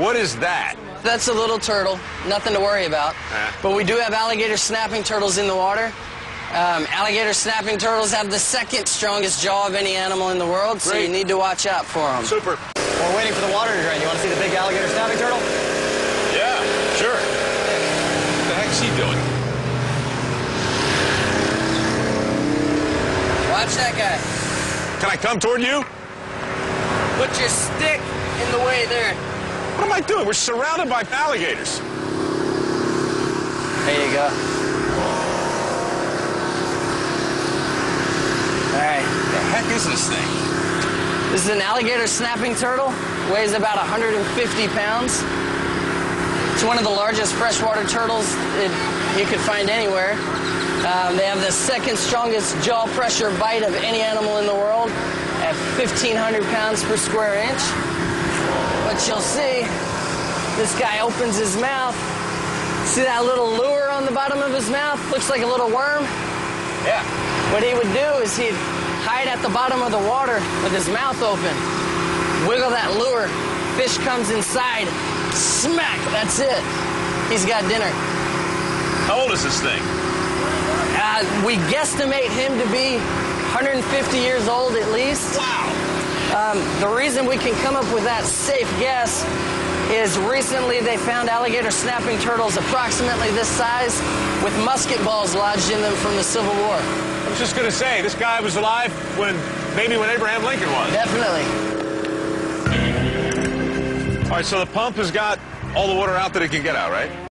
What is that? That's a little turtle, nothing to worry about. Uh. But we do have alligator snapping turtles in the water. Um, alligator snapping turtles have the second strongest jaw of any animal in the world, so Great. you need to watch out for them. Super. We're waiting for the water to drain. You want to see the big alligator snapping turtle? Yeah, sure. What the heck's he doing? Watch that guy. Can I come toward you? Put your stick in the way there. What am I doing? We're surrounded by alligators. There you go. All right. The heck is this thing? This is an alligator snapping turtle. Weighs about 150 pounds. It's one of the largest freshwater turtles it, you could find anywhere. Um, they have the second strongest jaw pressure bite of any animal in the world at 1,500 pounds per square inch. But you'll see, this guy opens his mouth. See that little lure on the bottom of his mouth? Looks like a little worm. Yeah. What he would do is he'd hide at the bottom of the water with his mouth open, wiggle that lure, fish comes inside, smack, that's it. He's got dinner. How old is this thing? Uh, we guesstimate him to be 150 years old at least. Wow. Um, the reason we can come up with that safe guess is recently they found alligator snapping turtles approximately this size with musket balls lodged in them from the Civil War. I was just gonna say, this guy was alive when maybe when Abraham Lincoln was. Definitely. All right, so the pump has got all the water out that it can get out, right?